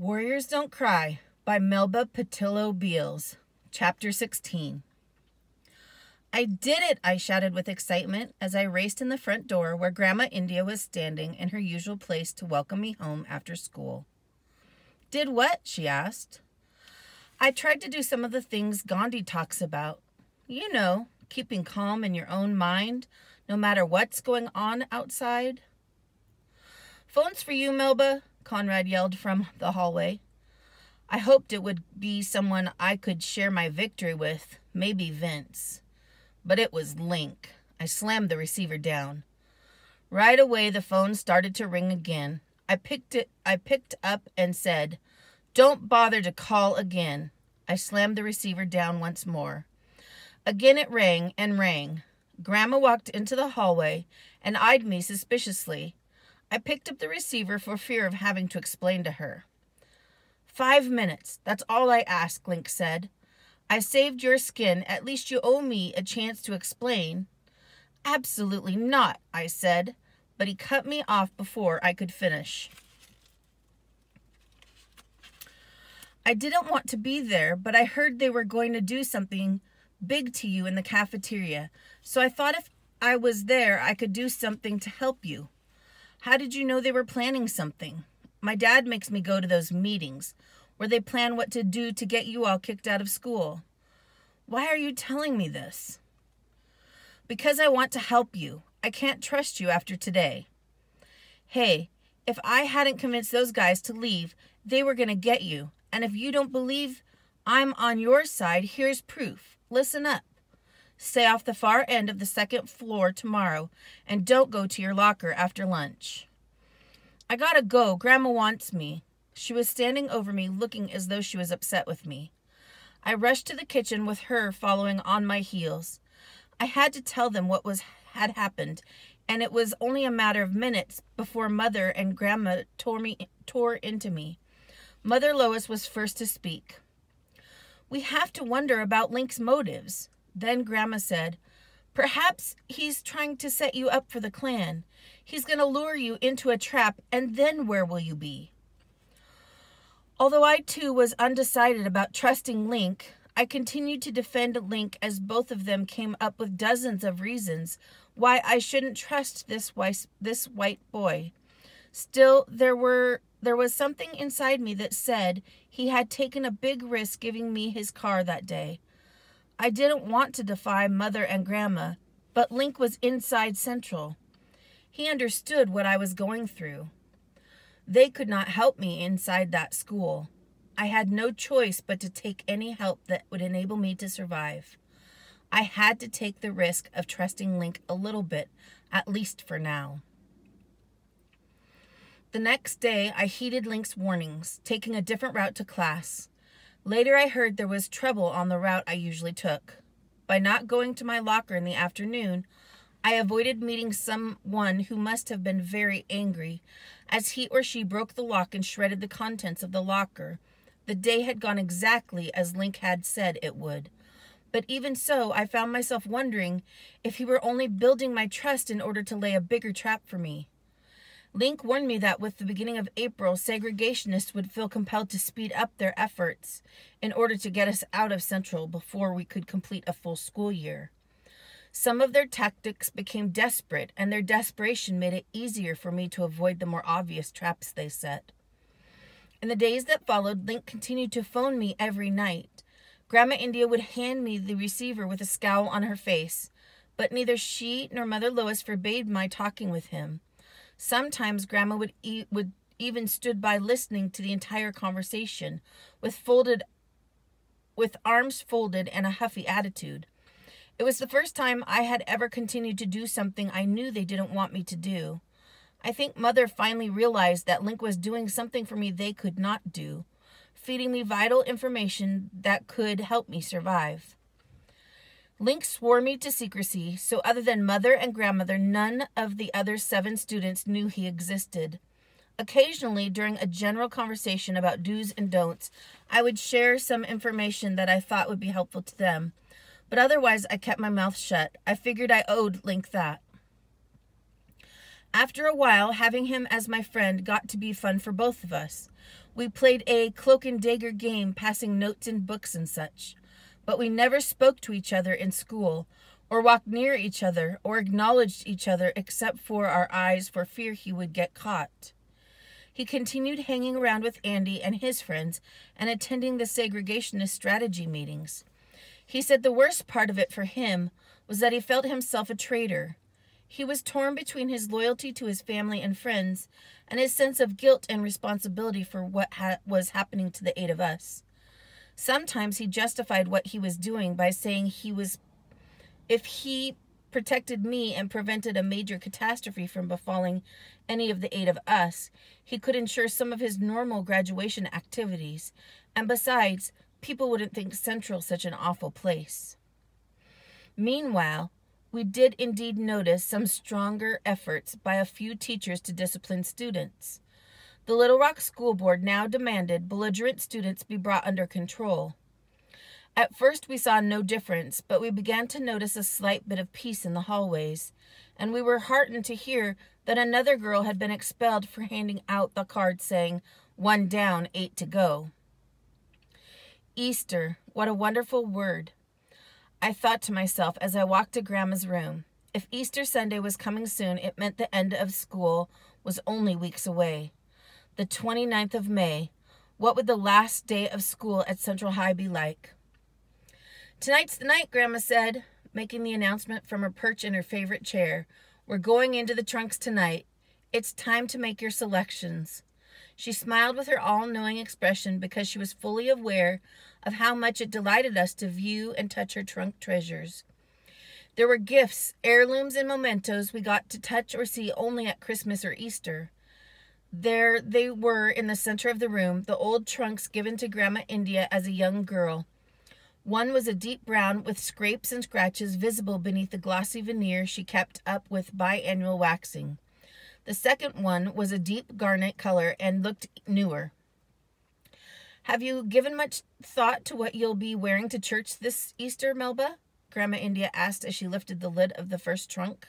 Warriors Don't Cry by Melba Pattillo Beals, Chapter 16. I did it, I shouted with excitement as I raced in the front door where Grandma India was standing in her usual place to welcome me home after school. Did what? she asked. I tried to do some of the things Gandhi talks about. You know, keeping calm in your own mind, no matter what's going on outside. Phone's for you, Melba, Conrad yelled from the hallway. I hoped it would be someone I could share my victory with, maybe Vince. But it was Link. I slammed the receiver down. Right away the phone started to ring again. I picked it I picked up and said, "Don't bother to call again." I slammed the receiver down once more. Again it rang and rang. Grandma walked into the hallway and eyed me suspiciously. I picked up the receiver for fear of having to explain to her. Five minutes. That's all I ask, Link said. I saved your skin. At least you owe me a chance to explain. Absolutely not, I said, but he cut me off before I could finish. I didn't want to be there, but I heard they were going to do something big to you in the cafeteria, so I thought if I was there, I could do something to help you. How did you know they were planning something? My dad makes me go to those meetings where they plan what to do to get you all kicked out of school. Why are you telling me this? Because I want to help you. I can't trust you after today. Hey, if I hadn't convinced those guys to leave, they were going to get you. And if you don't believe I'm on your side, here's proof. Listen up. Stay off the far end of the second floor tomorrow and don't go to your locker after lunch. I gotta go. Grandma wants me. She was standing over me, looking as though she was upset with me. I rushed to the kitchen with her following on my heels. I had to tell them what was had happened, and it was only a matter of minutes before Mother and Grandma tore me tore into me. Mother Lois was first to speak. We have to wonder about Link's motives. Then Grandma said, Perhaps he's trying to set you up for the Klan. He's going to lure you into a trap, and then where will you be? Although I too was undecided about trusting Link, I continued to defend Link as both of them came up with dozens of reasons why I shouldn't trust this white, this white boy. Still, there were there was something inside me that said he had taken a big risk giving me his car that day. I didn't want to defy Mother and Grandma, but Link was inside Central. He understood what I was going through. They could not help me inside that school. I had no choice but to take any help that would enable me to survive. I had to take the risk of trusting Link a little bit, at least for now. The next day, I heeded Link's warnings, taking a different route to class. Later, I heard there was trouble on the route I usually took. By not going to my locker in the afternoon, I avoided meeting someone who must have been very angry, as he or she broke the lock and shredded the contents of the locker. The day had gone exactly as Link had said it would. But even so, I found myself wondering if he were only building my trust in order to lay a bigger trap for me. Link warned me that with the beginning of April, segregationists would feel compelled to speed up their efforts in order to get us out of Central before we could complete a full school year. Some of their tactics became desperate, and their desperation made it easier for me to avoid the more obvious traps they set. In the days that followed, Link continued to phone me every night. Grandma India would hand me the receiver with a scowl on her face, but neither she nor Mother Lois forbade my talking with him. Sometimes Grandma would would even stood by listening to the entire conversation with folded with arms folded and a huffy attitude. It was the first time I had ever continued to do something I knew they didn't want me to do. I think Mother finally realized that Link was doing something for me they could not do, feeding me vital information that could help me survive. Link swore me to secrecy, so other than mother and grandmother, none of the other seven students knew he existed. Occasionally, during a general conversation about do's and don'ts, I would share some information that I thought would be helpful to them, but otherwise I kept my mouth shut. I figured I owed Link that. After a while, having him as my friend got to be fun for both of us. We played a cloak and dagger game, passing notes in books and such. But we never spoke to each other in school, or walked near each other, or acknowledged each other except for our eyes for fear he would get caught. He continued hanging around with Andy and his friends and attending the segregationist strategy meetings. He said the worst part of it for him was that he felt himself a traitor. He was torn between his loyalty to his family and friends and his sense of guilt and responsibility for what ha- was happening to the eight of us. Sometimes he justified what he was doing by saying he was if he protected me and prevented a major catastrophe from befalling any of the eight of us, he could ensure some of his normal graduation activities, and besides, people wouldn't think Central such an awful place. Meanwhile, we did indeed notice some stronger efforts by a few teachers to discipline students. The Little Rock School Board now demanded belligerent students be brought under control. At first, we saw no difference, but we began to notice a slight bit of peace in the hallways, and we were heartened to hear that another girl had been expelled for handing out the card saying, One down, eight to go. Easter, what a wonderful word. I thought to myself as I walked to Grandma's room. If Easter Sunday was coming soon, it meant the end of school was only weeks away. The 29th of May. What would the last day of school at Central High be like? Tonight's the night, Grandma said, making the announcement from her perch in her favorite chair. We're going into the trunks tonight. It's time to make your selections. She smiled with her all knowing expression because she was fully aware of how much it delighted us to view and touch her trunk treasures. There were gifts, heirlooms, and mementos we got to touch or see only at Christmas or Easter. There they were in the center of the room, the old trunks given to Grandma India as a young girl. One was a deep brown with scrapes and scratches visible beneath the glossy veneer she kept up with biannual waxing. The second one was a deep garnet color and looked newer. Have you given much thought to what you'll be wearing to church this Easter, Melba? Grandma India asked as she lifted the lid of the first trunk.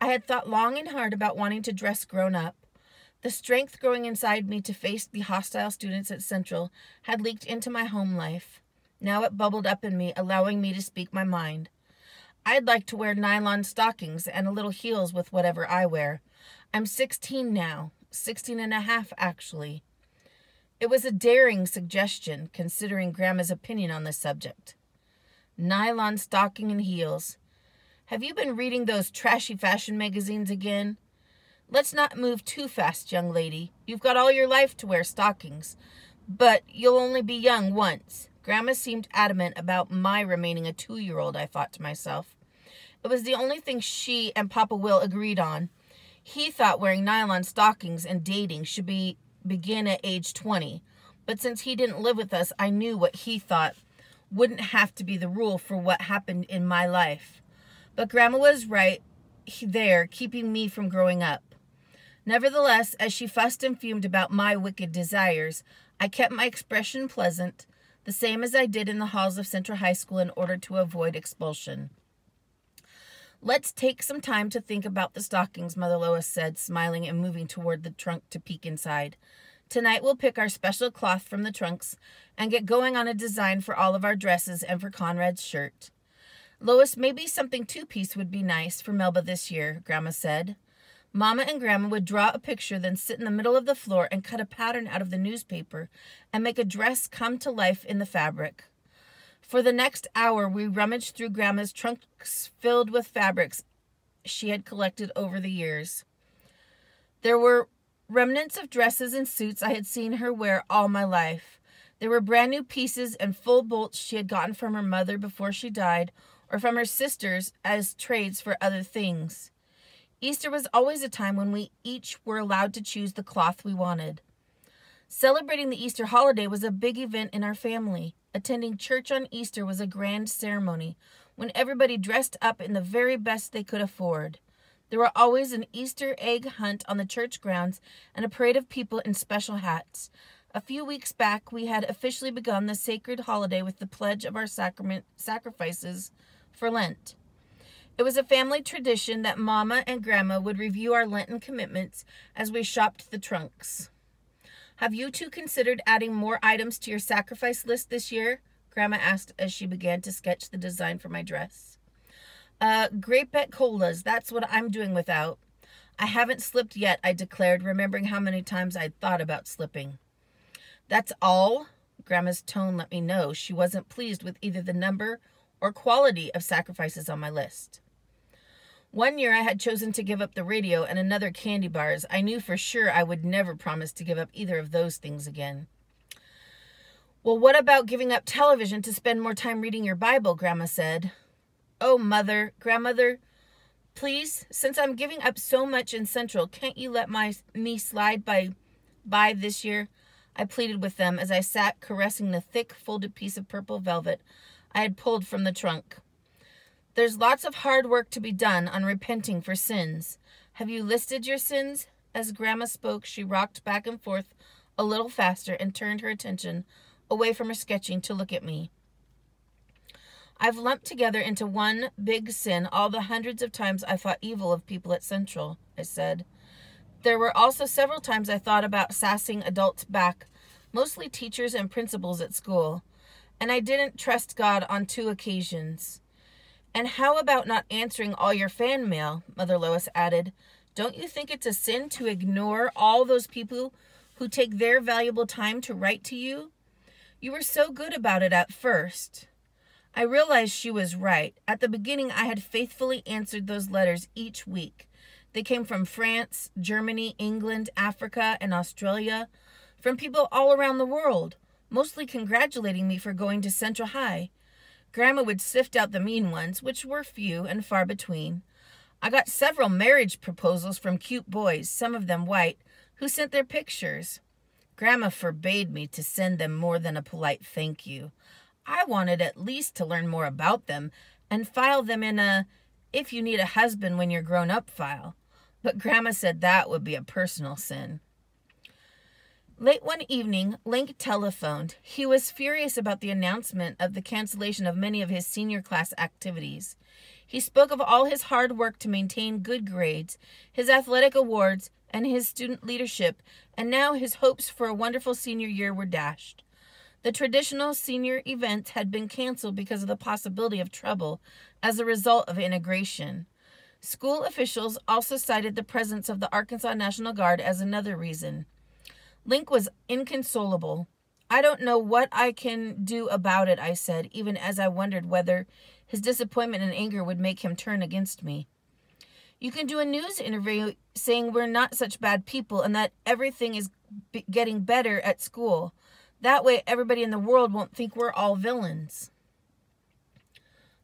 I had thought long and hard about wanting to dress grown up. The strength growing inside me to face the hostile students at Central had leaked into my home life. Now it bubbled up in me, allowing me to speak my mind. I'd like to wear nylon stockings and a little heels with whatever I wear. I'm 16 now, 16 and a half actually. It was a daring suggestion, considering Grandma's opinion on the subject. Nylon stocking and heels. Have you been reading those trashy fashion magazines again? Let's not move too fast, young lady. You've got all your life to wear stockings, but you'll only be young once. Grandma seemed adamant about my remaining a two year old, I thought to myself. It was the only thing she and Papa Will agreed on. He thought wearing nylon stockings and dating should be begin at age 20. But since he didn't live with us, I knew what he thought wouldn't have to be the rule for what happened in my life. But Grandma was right there, keeping me from growing up. Nevertheless, as she fussed and fumed about my wicked desires, I kept my expression pleasant the same as I did in the halls of Central High School in order to avoid expulsion. Let's take some time to think about the stockings, Mother Lois said, smiling and moving toward the trunk to peek inside. Tonight we'll pick our special cloth from the trunks and get going on a design for all of our dresses and for Conrad's shirt. Lois, maybe something two piece would be nice for Melba this year, Grandma said. Mama and Grandma would draw a picture, then sit in the middle of the floor and cut a pattern out of the newspaper and make a dress come to life in the fabric. For the next hour, we rummaged through Grandma's trunks filled with fabrics she had collected over the years. There were remnants of dresses and suits I had seen her wear all my life. There were brand new pieces and full bolts she had gotten from her mother before she died or from her sisters as trades for other things. Easter was always a time when we each were allowed to choose the cloth we wanted. Celebrating the Easter holiday was a big event in our family. Attending church on Easter was a grand ceremony when everybody dressed up in the very best they could afford. There were always an Easter egg hunt on the church grounds and a parade of people in special hats. A few weeks back, we had officially begun the sacred holiday with the pledge of our sacrament sacrifices for Lent. It was a family tradition that Mama and Grandma would review our Lenten commitments as we shopped the trunks. Have you two considered adding more items to your sacrifice list this year? Grandma asked as she began to sketch the design for my dress. Uh, Grapette colas, that's what I'm doing without. I haven't slipped yet, I declared, remembering how many times I'd thought about slipping. That's all? Grandma's tone let me know she wasn't pleased with either the number or quality of sacrifices on my list. One year I had chosen to give up the radio and another candy bars. I knew for sure I would never promise to give up either of those things again. Well, what about giving up television to spend more time reading your Bible? Grandma said. Oh, mother, grandmother, please, since I'm giving up so much in Central, can't you let my me slide by by this year? I pleaded with them as I sat caressing the thick, folded piece of purple velvet I had pulled from the trunk. There's lots of hard work to be done on repenting for sins. Have you listed your sins? As Grandma spoke, she rocked back and forth a little faster and turned her attention away from her sketching to look at me. I've lumped together into one big sin all the hundreds of times I thought evil of people at Central, I said. There were also several times I thought about sassing adults back, mostly teachers and principals at school, and I didn't trust God on two occasions. And how about not answering all your fan mail? Mother Lois added. Don't you think it's a sin to ignore all those people who take their valuable time to write to you? You were so good about it at first. I realized she was right. At the beginning, I had faithfully answered those letters each week. They came from France, Germany, England, Africa, and Australia, from people all around the world, mostly congratulating me for going to Central High. Grandma would sift out the mean ones, which were few and far between. I got several marriage proposals from cute boys, some of them white, who sent their pictures. Grandma forbade me to send them more than a polite thank you. I wanted at least to learn more about them and file them in a if you need a husband when you're grown up file. But Grandma said that would be a personal sin. Late one evening, Link telephoned. He was furious about the announcement of the cancellation of many of his senior class activities. He spoke of all his hard work to maintain good grades, his athletic awards, and his student leadership, and now his hopes for a wonderful senior year were dashed. The traditional senior events had been canceled because of the possibility of trouble as a result of integration. School officials also cited the presence of the Arkansas National Guard as another reason. Link was inconsolable. I don't know what I can do about it, I said, even as I wondered whether his disappointment and anger would make him turn against me. You can do a news interview saying we're not such bad people and that everything is getting better at school. That way, everybody in the world won't think we're all villains.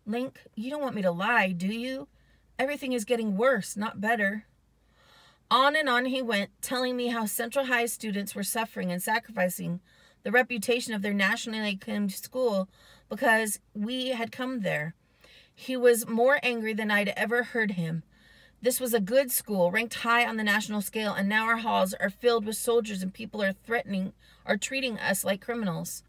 Link, you don't want me to lie, do you? Everything is getting worse, not better. On and on he went, telling me how Central High students were suffering and sacrificing the reputation of their nationally acclaimed school because we had come there. He was more angry than I'd ever heard him. This was a good school, ranked high on the national scale, and now our halls are filled with soldiers and people are threatening or treating us like criminals.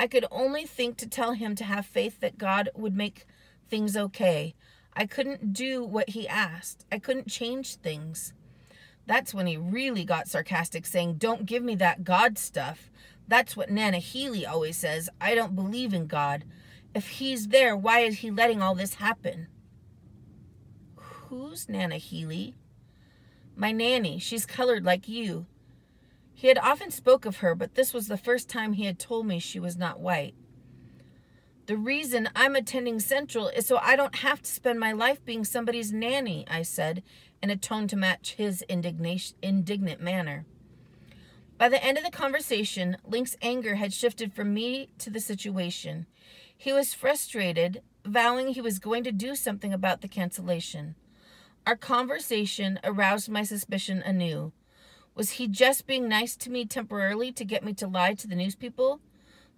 I could only think to tell him to have faith that God would make things okay. I couldn't do what he asked. I couldn't change things. That's when he really got sarcastic, saying, Don't give me that God stuff. That's what Nana Healy always says. I don't believe in God. If he's there, why is he letting all this happen? Who's Nana Healy? My nanny. She's colored like you. He had often spoke of her, but this was the first time he had told me she was not white. The reason I'm attending Central is so I don't have to spend my life being somebody's nanny, I said, in a tone to match his indignation, indignant manner. By the end of the conversation, Link's anger had shifted from me to the situation. He was frustrated, vowing he was going to do something about the cancellation. Our conversation aroused my suspicion anew. Was he just being nice to me temporarily to get me to lie to the news people?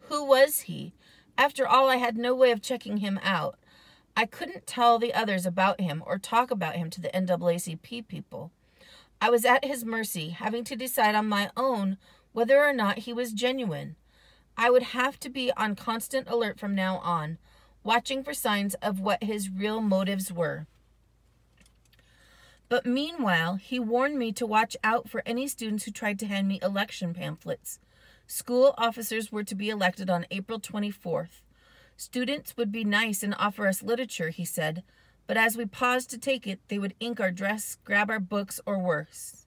Who was he? After all, I had no way of checking him out. I couldn't tell the others about him or talk about him to the NAACP people. I was at his mercy, having to decide on my own whether or not he was genuine. I would have to be on constant alert from now on. watching for signs of what his real motives were. But meanwhile, he warned me to watch out for any students who tried to hand me election pamphlets. School officers were to be elected on April 24th. Students would be nice and offer us literature, he said, but as we paused to take it, they would ink our dress, grab our books, or worse.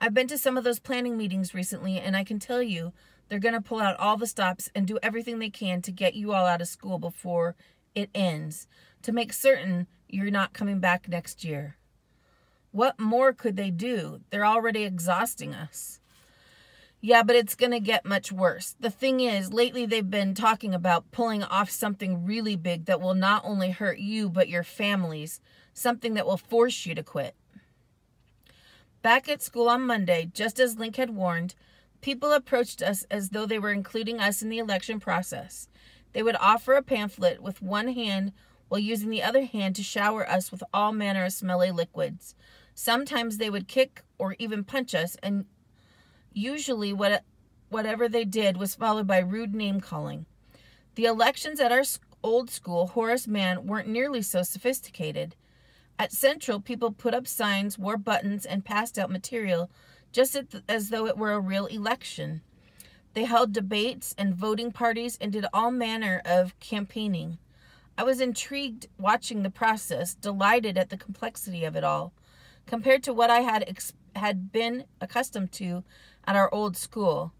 I've been to some of those planning meetings recently, and I can tell you they're going to pull out all the stops and do everything they can to get you all out of school before it ends, to make certain you're not coming back next year. What more could they do? They're already exhausting us. Yeah, but it's going to get much worse. The thing is, lately they've been talking about pulling off something really big that will not only hurt you, but your families, something that will force you to quit. Back at school on Monday, just as Link had warned, people approached us as though they were including us in the election process. They would offer a pamphlet with one hand while using the other hand to shower us with all manner of smelly liquids. Sometimes they would kick or even punch us, and usually what, whatever they did was followed by rude name calling. The elections at our old school, Horace Mann, weren't nearly so sophisticated. At Central, people put up signs, wore buttons, and passed out material just as though it were a real election. They held debates and voting parties and did all manner of campaigning. I was intrigued watching the process, delighted at the complexity of it all, compared to what I had had been accustomed to at our old school.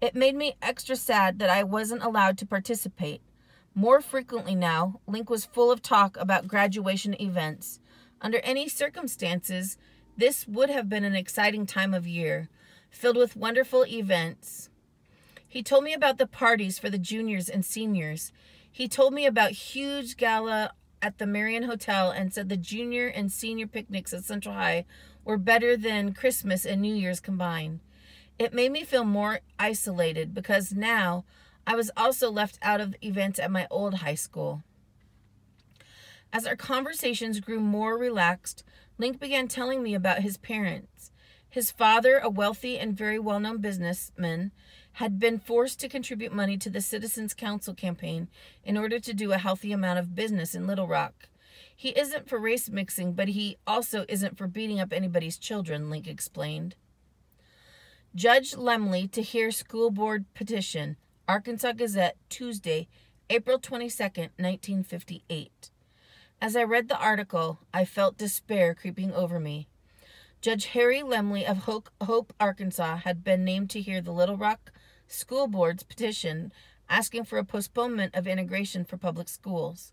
It made me extra sad that I wasn't allowed to participate. More frequently now, Link was full of talk about graduation events. Under any circumstances, this would have been an exciting time of year, filled with wonderful events. He told me about the parties for the juniors and seniors. He told me about huge gala at the Marion Hotel and said the junior and senior picnics at Central High were better than Christmas and New Year's combined. It made me feel more isolated because now I was also left out of events at my old high school. As our conversations grew more relaxed, Link began telling me about his parents. His father, a wealthy and very well known businessman, had been forced to contribute money to the Citizens Council campaign in order to do a healthy amount of business in Little Rock. He isn't for race mixing, but he also isn't for beating up anybody's children, Link explained. Judge Lemley to hear school board petition, Arkansas Gazette, Tuesday, April 22, 1958. As I read the article, I felt despair creeping over me. Judge Harry Lemley of Hope, Arkansas, had been named to hear the Little Rock School Board's petition asking for a postponement of integration for public schools.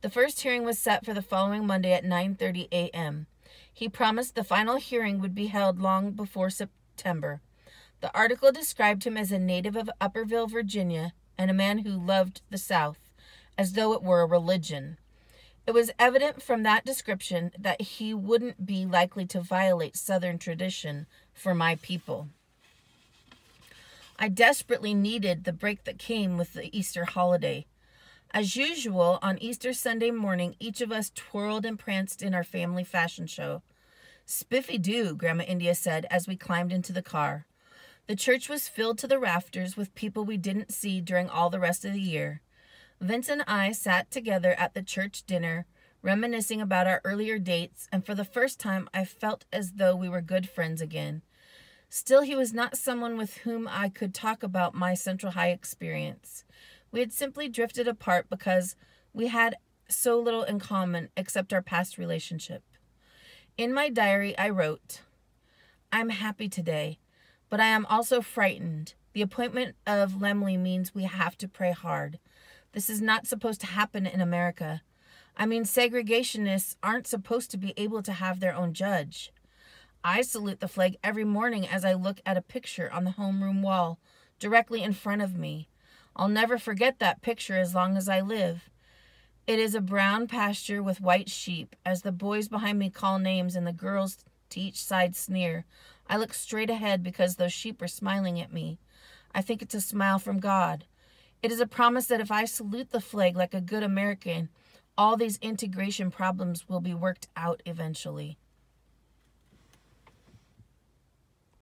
The first hearing was set for the following Monday at 9:30 a.m. He promised the final hearing would be held long before September. The article described him as a native of Upperville, Virginia, and a man who loved the South, as though it were a religion. It was evident from that description that he wouldn't be likely to violate Southern tradition for my people. I desperately needed the break that came with the Easter holiday. As usual, on Easter Sunday morning, each of us twirled and pranced in our family fashion show. Spiffy do, Grandma India said as we climbed into the car. The church was filled to the rafters with people we didn't see during all the rest of the year. Vince and I sat together at the church dinner, reminiscing about our earlier dates, and for the first time I felt as though we were good friends again. Still, he was not someone with whom I could talk about my Central High experience. We had simply drifted apart because we had so little in common except our past relationship. In my diary, I wrote, I'm happy today, but I am also frightened. The appointment of Lemley means we have to pray hard. This is not supposed to happen in America. I mean, segregationists aren't supposed to be able to have their own judge. I salute the flag every morning as I look at a picture on the homeroom wall directly in front of me. I'll never forget that picture as long as I live. It is a brown pasture with white sheep. As the boys behind me call names and the girls to each side sneer, I look straight ahead because those sheep are smiling at me. I think it's a smile from God. It is a promise that if I salute the flag like a good American, all these integration problems will be worked out eventually.